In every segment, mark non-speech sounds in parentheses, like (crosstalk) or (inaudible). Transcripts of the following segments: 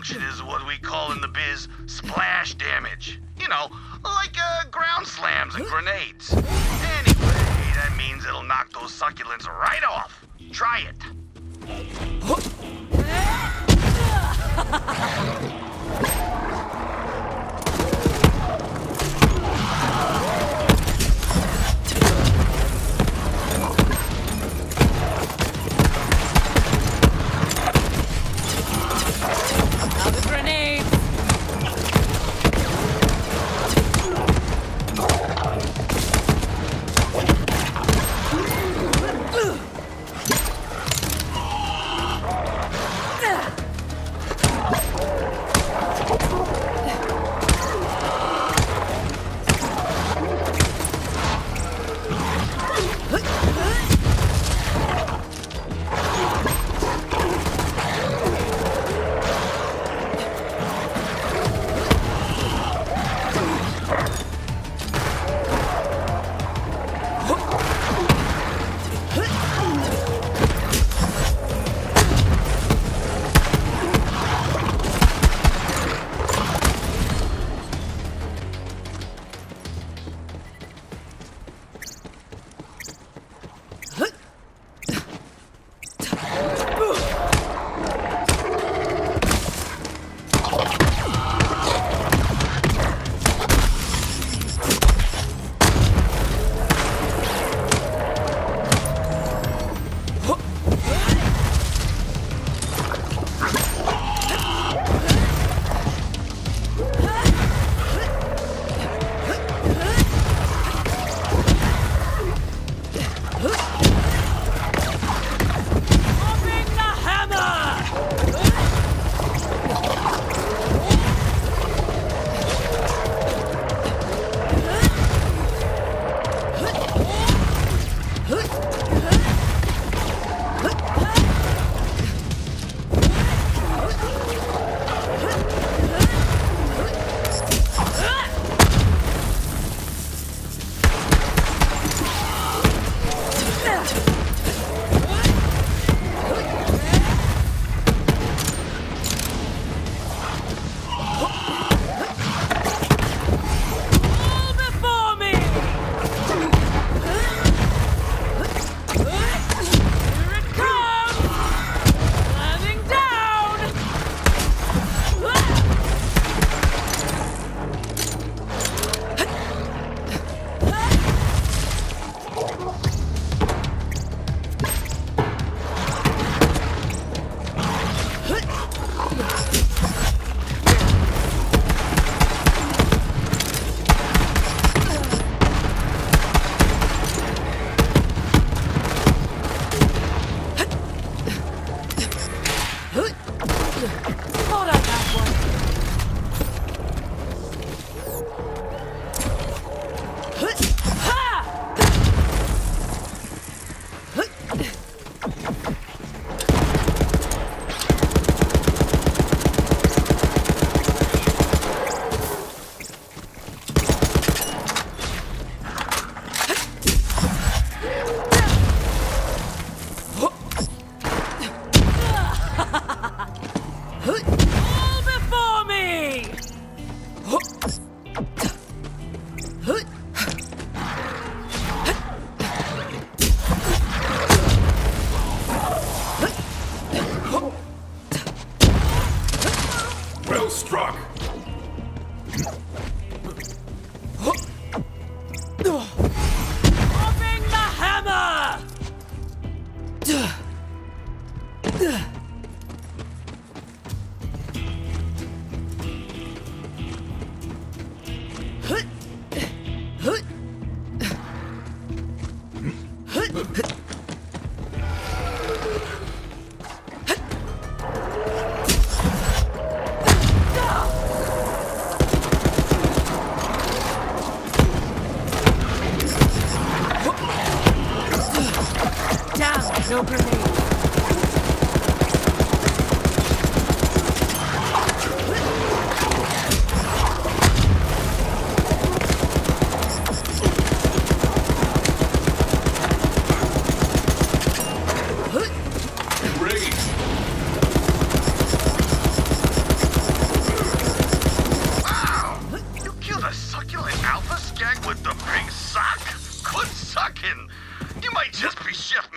primary function is what we call in the biz splash damage. You know, like uh, ground slams and grenades. Anyway, that means it'll knock those succulents right off. Try it. (laughs)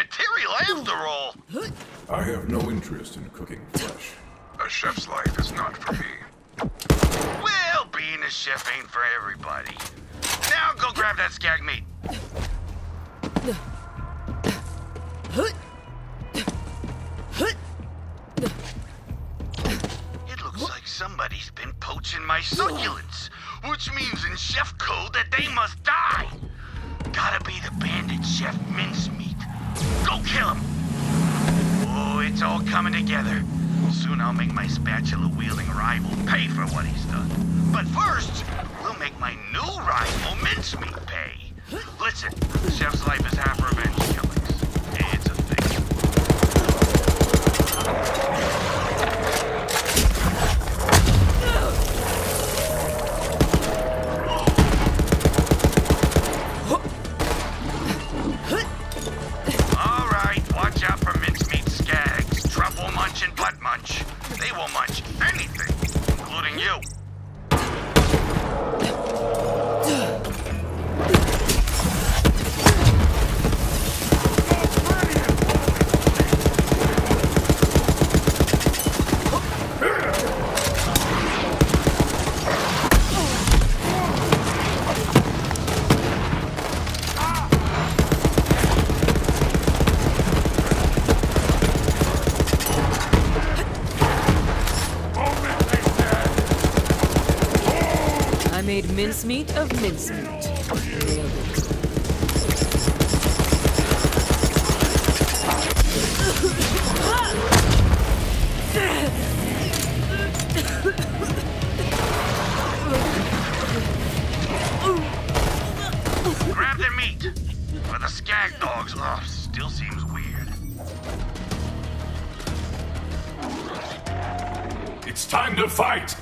material after all. I have no interest in cooking flesh. A chef's life is not for me. Well, being a chef ain't for everybody. Now go grab that skag meat. It looks like somebody's been poaching my succulents, which means in chef code that they must die. Gotta be the bandit chef mincemeat. Go kill him! Oh, it's all coming together. Soon I'll make my spatula-wielding rival pay for what he's done. But first, we'll make my new rival mincemeat pay. Listen, chef's life is half revenge killings. It's a thing. Made mincemeat of mincemeat. Grab their meat. But the skag dogs, still seems weird. It's time to fight!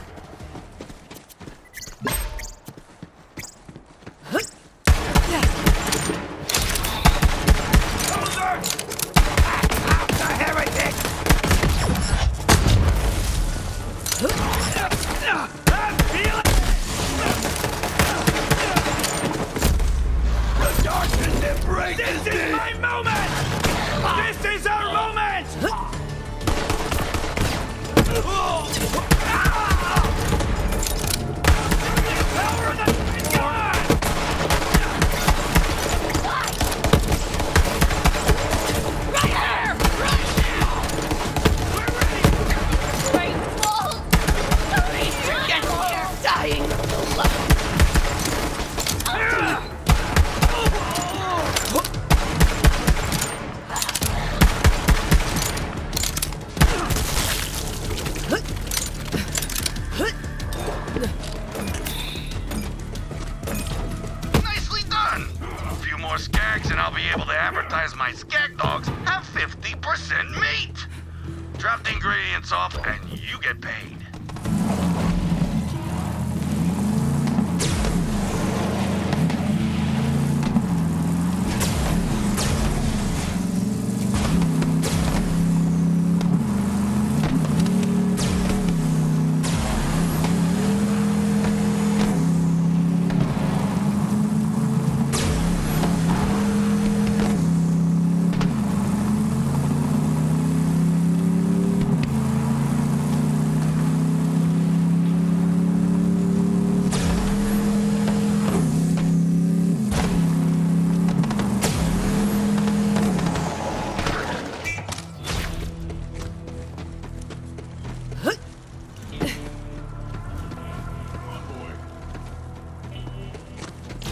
You get paid.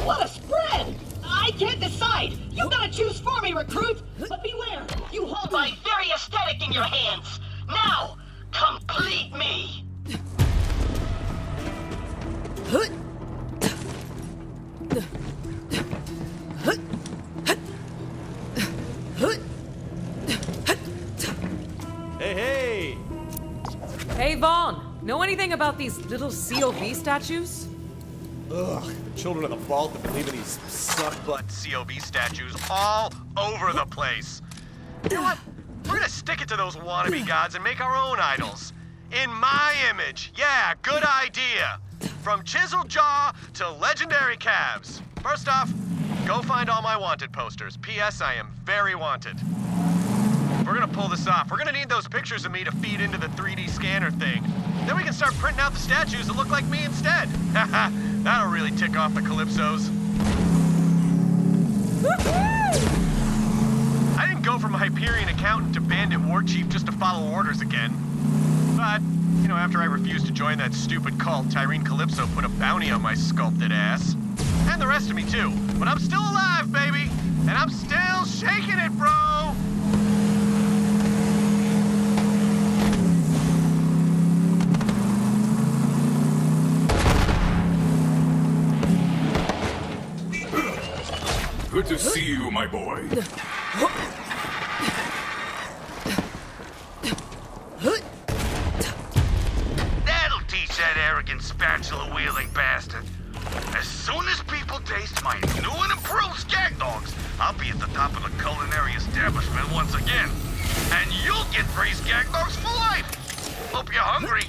What a spread! I can't decide. You gotta choose for me, recruit. But beware, you hold my very aesthetic in your hands. Now, complete me. Hey, hey! Hey, Vaughn, know anything about these little COV statues? Ugh, the children of the vault that believe in these suck butt. COV statues all over the place. You know what? We're gonna stick it to those wannabe gods and make our own idols. In my image. Yeah, good idea. From chiseled jaw to legendary calves. First off, Go find all my wanted posters. P.S. I am very wanted. We're gonna pull this off. We're gonna need those pictures of me to feed into the 3D scanner thing. Then we can start printing out the statues that look like me instead. Haha, (laughs) that'll really tick off the Calypsos. I didn't go from Hyperion accountant to bandit war chief just to follow orders again. But, you know, after I refused to join that stupid cult, Tyreen Calypso put a bounty on my sculpted ass. And the rest of me too. But I'm still alive, baby! And I'm still shaking it, bro! Good to see you, my boy. That'll teach that arrogant spatula-wielding bastard. As soon as people taste my new and improved skag dogs, I'll be at the top of the culinary establishment once again. And you'll get free skag dogs for life. Hope you're hungry.